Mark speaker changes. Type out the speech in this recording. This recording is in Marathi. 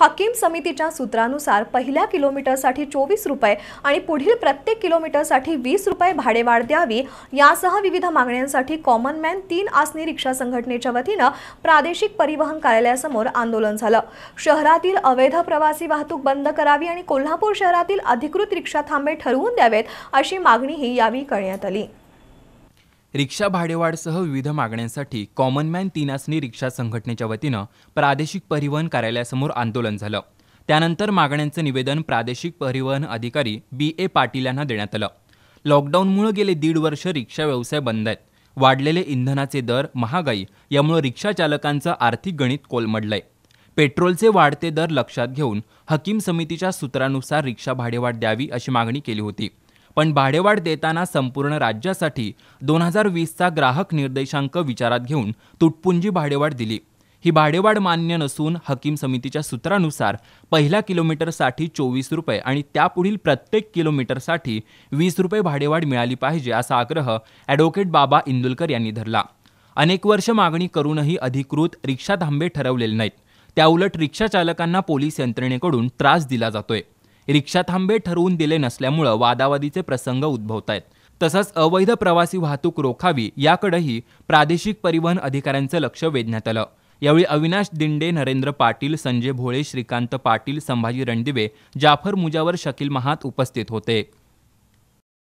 Speaker 1: हकीम समितीच्या सूत्रानुसार पहिल्या किलोमीटरसाठी चोवीस रुपये आणि पुढील प्रत्येक किलोमीटरसाठी वीस रुपये भाडेवाढ द्यावी यासह विविध मागण्यांसाठी कॉमन मॅन तीन आसनी रिक्षा संघटनेच्या वतीनं प्रादेशिक परिवहन कार्यालयासमोर आंदोलन झालं. शहरातील अवैध प्रवासी वाहतूक बंद करावी आणि कोल्हापूर शहरातील अधिकृत रिक्षा थांबे ठरवून द्यावेत अशी मागणीही यावेळी करण्यात आली.
Speaker 2: रिक्षा भाडेवाढसह विविध मागण्यांसाठी कॉमनमॅन तिनासनी रिक्षा संघटनेच्या वतीनं प्रादेशिक परिवहन कार्यालयासमोर आंदोलन झालं. त्यानंतर मागण्यांचं निवेदन प्रादेशिक परिवहन अधिकारी बी ए पाटील यांना देण्यात आलं. लॉकडाऊनमुळे गेले दीड वर्ष रिक्षा व्यवसाय बंद आहेत. वाढलेले इंधनाचे दर महागाई यामुळे रिक्षा चालकांचं आर्थिक गणित कोलमडलंय. पेट्रोलचे वाढते दर लक्षात घेऊन हकीम समितीच्या सूत्रानुसार रिक्षा भाडेवाढ द्यावी अशी मागणी केली होती. पण भाडेवाढ देताना संपूर्ण राज्यासाठी दोन हजार वीसचा ग्राहक निर्देशांक विचारात घेऊन तुटपुंजी भाडेवाढ दिली. ही भाडेवाढ मान्य नसून हकीम समितीच्या सूत्रानुसार पहिल्या किलोमीटरसाठी चोवीस रुपये आणि त्यापुढील प्रत्येक किलोमीटरसाठी वीस रुपये भाडेवाढ मिळाली पाहिजे असा आग्रह ॲडव्होकेट बाबा इंदुलकर यांनी धरला. अनेक वर्ष मागणी करूनही अधिकृत रिक्षा थांबे ठरवलेले नाहीत. त्याउलट रिक्षा चालकांना पोलीस यंत्रणेकडून त्रास दिला जातोय. रिक्षा थांबे ठरवून दिले नसल्यामुळं वादावादीचे प्रसंग उद्भवत आहेत तसंच अवैध प्रवासी वाहतूक रोखावी याकडेही प्रादेशिक परिवहन अधिकाऱ्यांचं लक्ष वेधण्यात आलं. यावेळी अविनाश दिंडे नरेंद्र पाटील संजय भोळे श्रीकांत पाटील संभाजी रणदिवे जाफर मुजावर शकील महात उपस्थित होते.